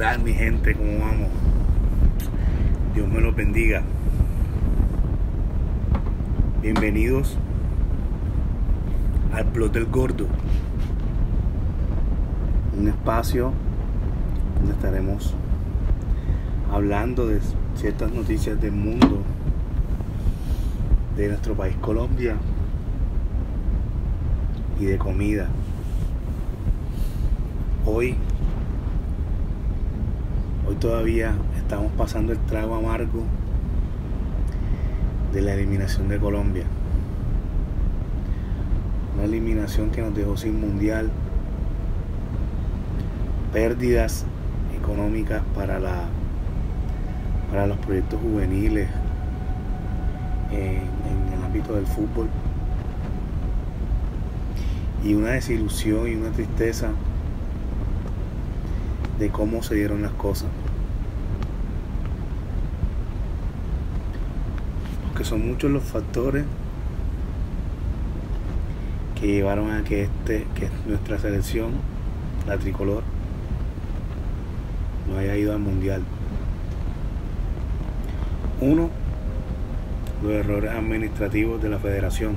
tal mi gente? ¿Cómo vamos? Dios me los bendiga. Bienvenidos al Blog del Gordo. Un espacio donde estaremos hablando de ciertas noticias del mundo, de nuestro país Colombia y de comida. Hoy todavía estamos pasando el trago amargo de la eliminación de Colombia. Una eliminación que nos dejó sin mundial, pérdidas económicas para la para los proyectos juveniles en, en el ámbito del fútbol y una desilusión y una tristeza de cómo se dieron las cosas. Porque son muchos los factores que llevaron a que este, que nuestra selección, la tricolor, no haya ido al mundial. Uno, los errores administrativos de la federación.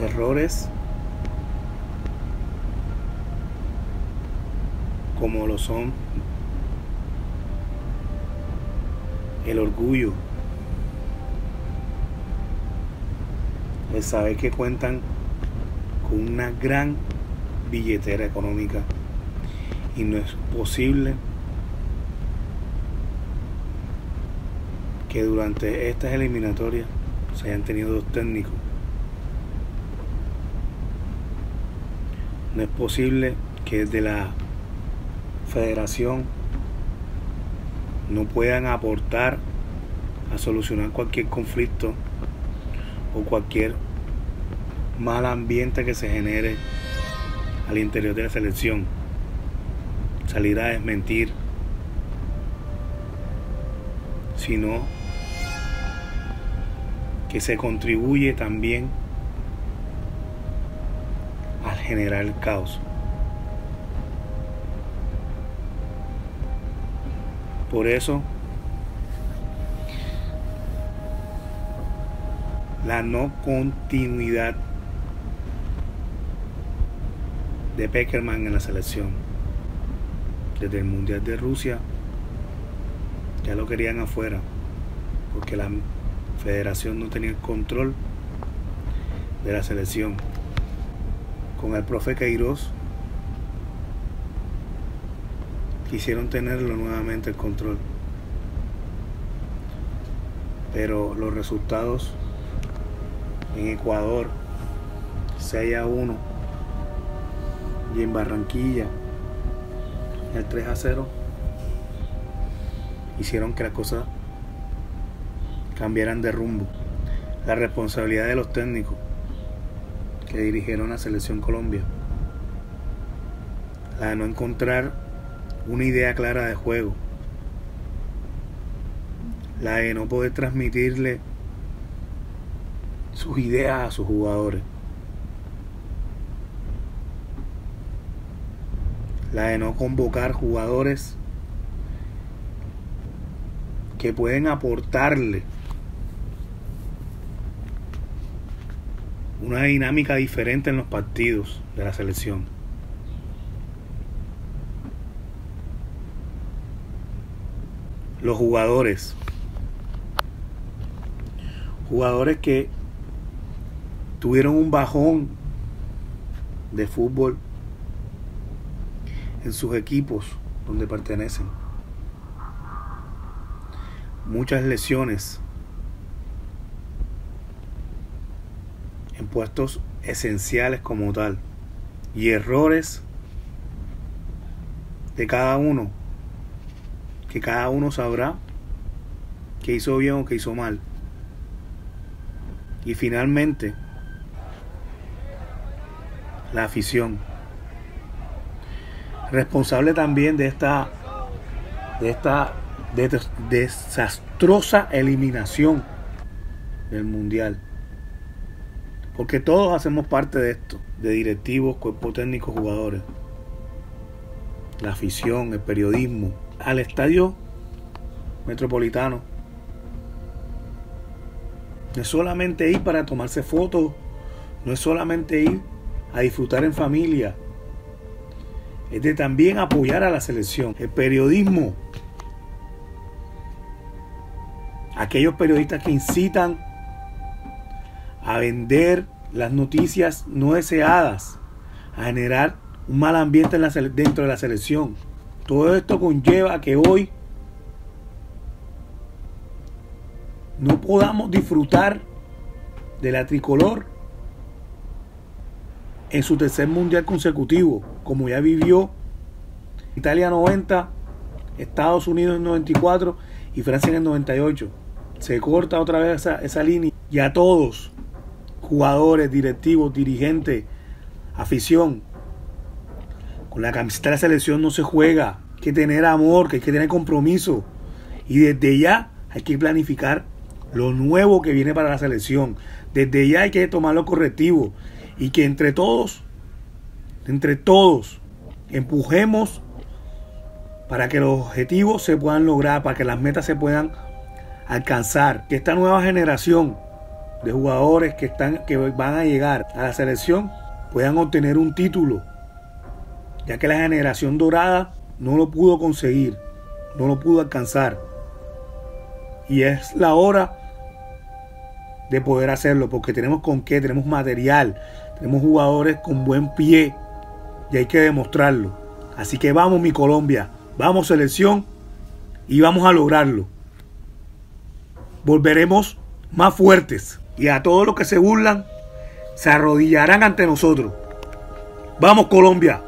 Errores como lo son el orgullo, el saber que cuentan con una gran billetera económica y no es posible que durante estas eliminatorias se hayan tenido dos técnicos. No es posible que desde la federación no puedan aportar a solucionar cualquier conflicto o cualquier mal ambiente que se genere al interior de la selección. Salir a desmentir, sino que se contribuye también al generar el caos. Por eso, la no continuidad de Peckerman en la selección. Desde el Mundial de Rusia ya lo querían afuera, porque la federación no tenía control de la selección. Con el profe Queiroz quisieron tenerlo nuevamente el control. Pero los resultados en Ecuador 6 a 1 y en Barranquilla el 3 a 0 hicieron que las cosas cambiaran de rumbo. La responsabilidad de los técnicos que dirigieron la selección Colombia. La de no encontrar una idea clara de juego. La de no poder transmitirle sus ideas a sus jugadores. La de no convocar jugadores que pueden aportarle una dinámica diferente en los partidos de la selección. Los jugadores. Jugadores que tuvieron un bajón de fútbol en sus equipos donde pertenecen. Muchas lesiones en puestos esenciales como tal y errores de cada uno que cada uno sabrá que hizo bien o que hizo mal. Y finalmente la afición. Responsable también de esta de esta desastrosa eliminación del mundial. Porque todos hacemos parte de esto, de directivos, cuerpo técnico, jugadores. la afición, el periodismo, al estadio metropolitano. No es solamente ir para tomarse fotos, no es solamente ir a disfrutar en familia, es de también apoyar a la selección. El periodismo, aquellos periodistas que incitan a vender las noticias no deseadas, a generar un mal ambiente dentro de la selección. Todo esto conlleva que hoy no podamos disfrutar de la tricolor en su tercer mundial consecutivo, como ya vivió Italia 90, Estados Unidos en 94 y Francia en el 98. Se corta otra vez esa línea y a todos, jugadores, directivos, dirigentes, afición, la camiseta de la selección no se juega. Hay que tener amor, que hay que tener compromiso. Y desde ya hay que planificar lo nuevo que viene para la selección. Desde ya hay que tomar los correctivos. Y que entre todos, entre todos, empujemos para que los objetivos se puedan lograr, para que las metas se puedan alcanzar. Que esta nueva generación de jugadores que, están, que van a llegar a la selección puedan obtener un título ya que la generación dorada no lo pudo conseguir, no lo pudo alcanzar. Y es la hora de poder hacerlo, porque tenemos con qué, tenemos material, tenemos jugadores con buen pie y hay que demostrarlo. Así que vamos mi Colombia, vamos selección y vamos a lograrlo. Volveremos más fuertes y a todos los que se burlan se arrodillarán ante nosotros. Vamos Colombia.